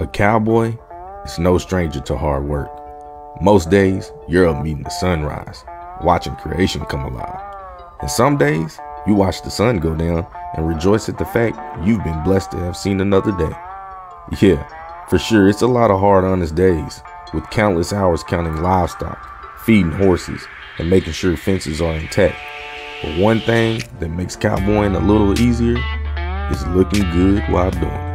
A cowboy is no stranger to hard work. Most days, you're up meeting the sunrise, watching creation come alive. And some days, you watch the sun go down and rejoice at the fact you've been blessed to have seen another day. Yeah, for sure, it's a lot of hard, honest days, with countless hours counting livestock, feeding horses, and making sure fences are intact. But one thing that makes cowboying a little easier is looking good while doing it.